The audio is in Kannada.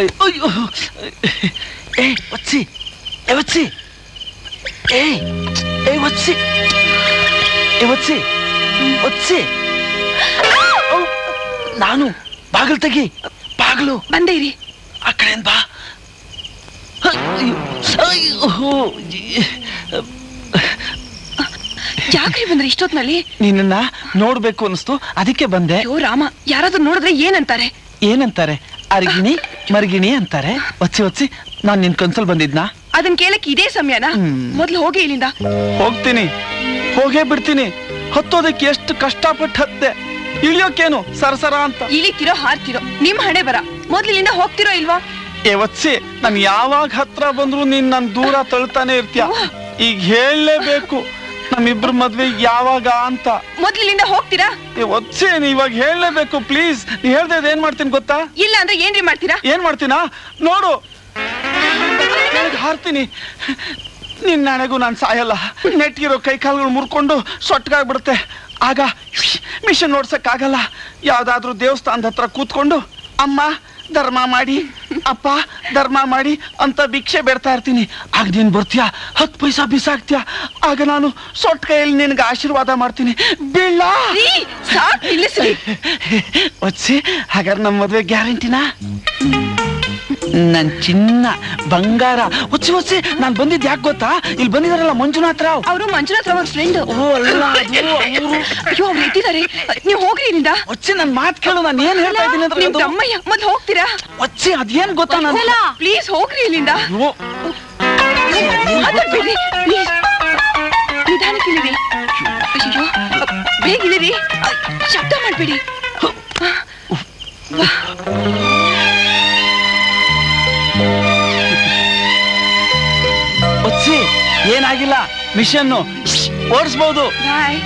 ಏ ಒತ್ಸಿ ಏ ಒತ್ಸಿ ಏ ಏ ಒತ್ಸಿ ಏ ಒತ್ಸಿ ಒತ್ಸಿ ನಾನು ಬಾಗಿಲು ತೆಗಿ ಬಾಗಿಲು ಬಂದೆ ಇರಿ. ಆ ಕಡೆಯಿಂದ ಬಾ. ಅಯ್ಯೋ, ಅಯ್ಯೋ, ಯಾಕ್ರಿ ಬಂದ್ರೆ ಇಷ್ಟೊತ್ನಲ್ಲಿ? ನಿನ್ನ ನೋಡ್ಬೇಕು ಅನಿಸ್ತು ಅದಕ್ಕೆ ಬಂದೆ. ಓ ರಾಮ ಯಾರಾದ್ರೂ ನೋಡಿದ್ರೆ ಏನಂತಾರೆ? ಏನಂತಾರೆ? ಅರ್ಗಿಣಿ ಮರ್ಗಿಣಿ ಅಂತಾರೆ. ಒಚ್ಚಿ ಒಚ್ಚಿ ನಾನ್ ನಿನ್ ಕನ್ಸಲ್ ಬಂದಿದ್ನಾ? ಅದನ್ ಕೇಳಕ್ ಇದೇ ಸಮಯನಾ. ಮೊದ್ಲು ಹೋಗಿ ಇಲ್ಲಿಂದ. ಹೋಗ್ತೀನಿ. ಹೋಗೇ ಬಿಡ್ತೀನಿ. ಹತ್ತೋದಕ್ಕೆ ಎಷ್ಟು ಕಷ್ಟಪಟ್ಟು ಹತ್ತೆ ಇಳಿಯೋಕೇನು? ಸರಸರ ಅಂತ. ಇಳಿತಿರೋ ಹಾರ್ತಿರೋ. ನಿಮ್ ಹಣೆ ಬರ. ಮೊದ್ಲು ಇಲ್ಲಿಂದ ಹೋಗ್ತಿರೋ ಇಲ್ವಾ? ಏ ವತ್ಸಿ ನನ್ ಯಾವಾಗ ಹತ್ರ ಬಂದ್ರು ನೀನ್ ನನ್ ದೂರ ತಳ್ತಾನೆ ಇರ್ತೀಯ? ಈಗ ಹೇಳಲೇಬೇಕು. ನಮ್ಮಿಬ್ರ ಮದ್ವೆ ಯಾವಾಗ ಅಂತ. ಮೊದ್ಲು ಇಲ್ಲಿಂದ ಹೋಗ್ತೀರಾ? ನೀ ಇವಾಗ ಹೇಳಲೇಬೇಕು ಪ್ಲೀಸ್ ನೀ ಹೇಳ್ದೆ ಏನ್ ಮಾಡ್ತೀನಿ ಗೊತ್ತಾ? ಇಲ್ಲ ಅಂದ್ರೆ ಏನ್ರಿ ಮಾಡ್ತೀರಾ? ಏನ್ ಮಾಡ್ತೀನ? ನೋಡು. ಹಾರ್ತೀನಿ. ನಿನ್ನ ನನಗೂ ನಾನು ಸಾಯಲ್ಲ. ನೆಟ್ಟಿರೋ ಕೈ ಕಾಲುಗಳು ಮುರ್ಕೊಂಡು ಸೊಟ್ಗಾಗ್ಬಿಡುತ್ತೆ. ಆಗ ಮಿಷನ್ ನೋಡ್ಸಕ್ಕಾಗಲ್ಲ ಯಾವ್ದಾದ್ರೂ ದೇವಸ್ಥಾನದ ಹತ್ರ ಕೂತ್ಕೊಂಡು ಅಮ್ಮ ಧರ್ಮ ಮಾಡಿ. ಅಪ್ಪ ಧರ್ಮ ಮಾಡಿ ಅಂತ ಭಿಕ್ಷೆ ಬೇಡ್ತಾ ಇರ್ತೀನಿ. ಆಗ ನೀನ್ ಬರ್ತೀಯಾ? ಹತ್ತು ಪೈಸಾ ಬಿಸಾಕ್ತೀಯ? ಆಗ ನಾನು ಸೊಟ್ಟ ಕೈಯಲ್ಲಿ ನಿನ್ಗೆ ಆಶೀರ್ವಾದ ಮಾಡ್ತೀನಿ. ಬೀಳ ಒಚ್ಚಿ ಹಾಗಾದ್ರೆ ನಮ್ಮ ಮದುವೆ ಗ್ಯಾರಂಟಿನಾ? ನನ್ ಚಿನ್ನ ಬಂಗಾರ. ಒಚ್ಚಿ ಒಚ್ಚಿ ನಾನ್ ಬಂದಿದ್ ಯಾಕೆ ಗೊತ್ತಾ? ಇಲ್ಲಿ ಬಂದಿದಾರಲ್ಲ ಮಂಜುನಾಥ್ ರಾವ್. ಅವರು ಮಂಜುನಾಥ್ ಅವ್ರ ಫ್ರೆಂಡ್ ಓ ಅಲ್ಲ ಅದು ಅವ್ರು ಅಯ್ಯೋ ಅವ್ರು ಎತ್ತಿದ್ದಾರೆ ನೀವು ಹೋಗ್ರಿ ಇಲ್ಲಿಂದ. ಒಚ್ಚಿ ನನ್ ಮಾತ್ ಕೇಳು ನಾನು ಏನ್ ಹೇಳ್ತಾ ಇದ್ದೀನಿ ಅಂದ್ರೆ ನಿಮ್ ಅದು- ತಮ್ಮಯ್ಯ ಮತ್ತೆ ಹೋಗ್ತೀರಾ? ಒಚ್ಚಿ ಅದೇನ್ ಗೊತ್ತಾ ನಾನು ಪ್ಲೀಸ್ ಹೋಗ್ರಿ ಇಲ್ಲಿಂದ. ಅಯ್ಯೋ, ಬಿಡಿ ಪ್ಲೀಸ್ ನಿಧಾನಕ್ಕೆ ಇಳಿರಿ. ಅಯ್ಯೋ ಬೇಗ ಇಳಿರಿ. ಶಬ್ದ ಮಾಡ್ಬೇಡಿ. ಏನಾಗಿಲ್ಲ? ಮಿಷನ್ ಓಡಿಸ್ಬೋದು. ಬಾಯ್!